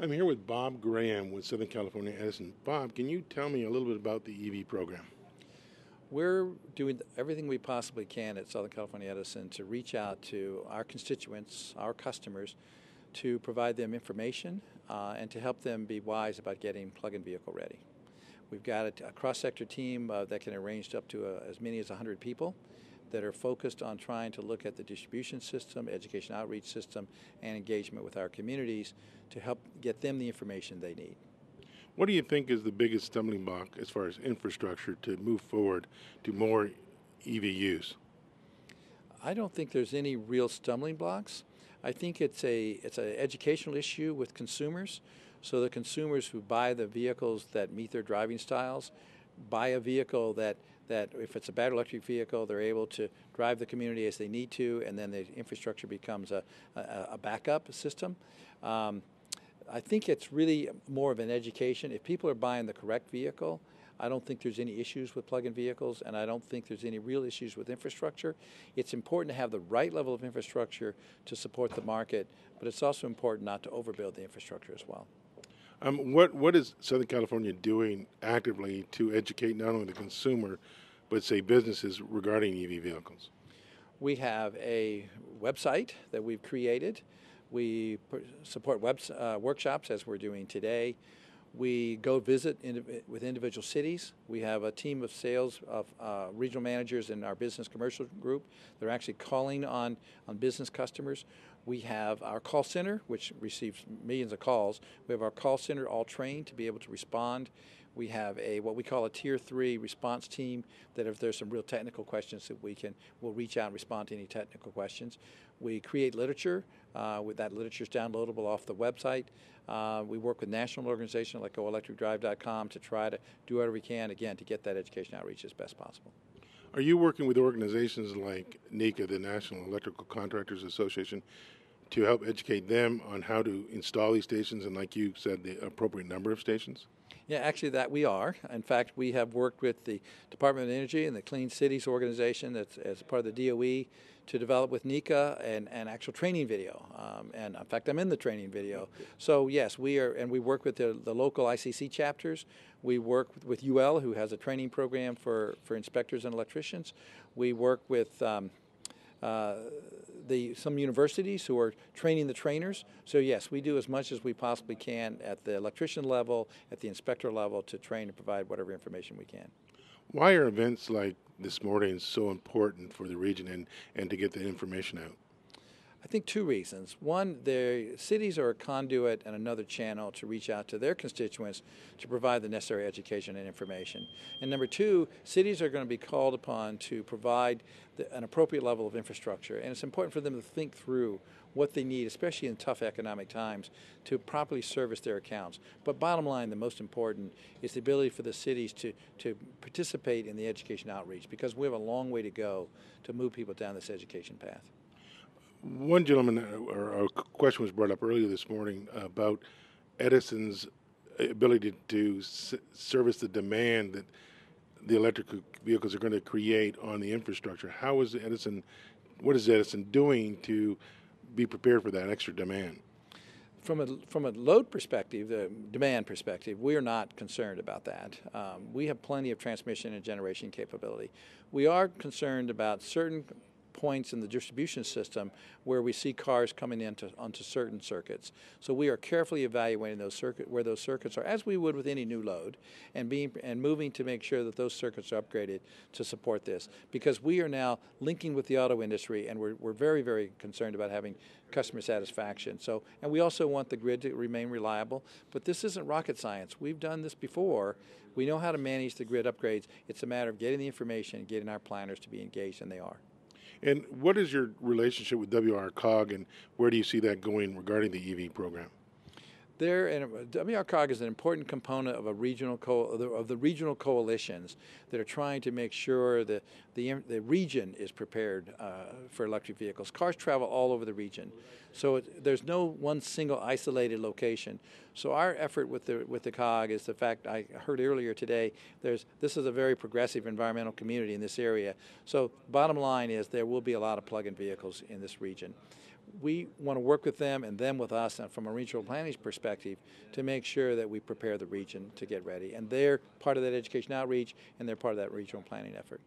I'm here with Bob Graham with Southern California Edison. Bob, can you tell me a little bit about the EV program? We're doing everything we possibly can at Southern California Edison to reach out to our constituents, our customers, to provide them information uh, and to help them be wise about getting plug-in vehicle ready. We've got a, a cross-sector team uh, that can arrange up to uh, as many as 100 people that are focused on trying to look at the distribution system, education outreach system, and engagement with our communities to help get them the information they need. What do you think is the biggest stumbling block as far as infrastructure to move forward to more EV use? I don't think there's any real stumbling blocks. I think it's a it's an educational issue with consumers. So the consumers who buy the vehicles that meet their driving styles, buy a vehicle that that if it's a battery electric vehicle, they're able to drive the community as they need to, and then the infrastructure becomes a, a, a backup system. Um, I think it's really more of an education. If people are buying the correct vehicle, I don't think there's any issues with plug-in vehicles, and I don't think there's any real issues with infrastructure. It's important to have the right level of infrastructure to support the market, but it's also important not to overbuild the infrastructure as well. Um, what what is Southern California doing actively to educate not only the consumer, but say businesses regarding EV vehicles? We have a website that we've created. We support web, uh, workshops as we're doing today. We go visit with individual cities. We have a team of sales of uh, regional managers in our business commercial group. They're actually calling on, on business customers. We have our call center, which receives millions of calls. We have our call center all trained to be able to respond. We have a what we call a tier three response team that if there's some real technical questions that we can, we'll reach out and respond to any technical questions. We create literature. Uh, with that literature is downloadable off the website. Uh, we work with national organizations like GoElectricDrive.com to try to do whatever we can, again, to get that education outreach as best possible. Are you working with organizations like NECA, the National Electrical Contractors Association, to help educate them on how to install these stations and, like you said, the appropriate number of stations? Yeah, actually, that we are. In fact, we have worked with the Department of Energy and the Clean Cities organization that's as part of the DOE to develop with NECA an, an actual training video. Um, and in fact, I'm in the training video. So yes, we are, and we work with the, the local ICC chapters. We work with UL, who has a training program for, for inspectors and electricians. We work with um, uh, the, some universities who are training the trainers. So yes, we do as much as we possibly can at the electrician level, at the inspector level to train and provide whatever information we can. Why are events like this morning so important for the region and, and to get the information out? I think two reasons. One, the cities are a conduit and another channel to reach out to their constituents to provide the necessary education and information. And number two, cities are going to be called upon to provide the, an appropriate level of infrastructure. And it's important for them to think through what they need, especially in tough economic times, to properly service their accounts. But bottom line, the most important is the ability for the cities to, to participate in the education outreach because we have a long way to go to move people down this education path. One gentleman, uh, or a question was brought up earlier this morning about Edison's ability to service the demand that the electric vehicles are going to create on the infrastructure. How is Edison, what is Edison doing to be prepared for that extra demand? From a, from a load perspective, the demand perspective, we are not concerned about that. Um, we have plenty of transmission and generation capability. We are concerned about certain points in the distribution system where we see cars coming into onto certain circuits. So we are carefully evaluating those circuit where those circuits are, as we would with any new load, and being and moving to make sure that those circuits are upgraded to support this. Because we are now linking with the auto industry, and we're, we're very very concerned about having customer satisfaction. So and we also want the grid to remain reliable. But this isn't rocket science. We've done this before. We know how to manage the grid upgrades. It's a matter of getting the information, and getting our planners to be engaged, and they are. And what is your relationship with WRCOG, and where do you see that going regarding the EV program? There, and WRCOG is an important component of a regional co- of the regional coalitions that are trying to make sure that the the region is prepared uh, for electric vehicles. Cars travel all over the region, so it, there's no one single isolated location. So our effort with the with the COG is the fact I heard earlier today. There's this is a very progressive environmental community in this area. So bottom line is there will be a lot of plug-in vehicles in this region. We want to work with them and them with us and from a regional planning perspective to make sure that we prepare the region to get ready. And they're part of that education outreach and they're part of that regional planning effort.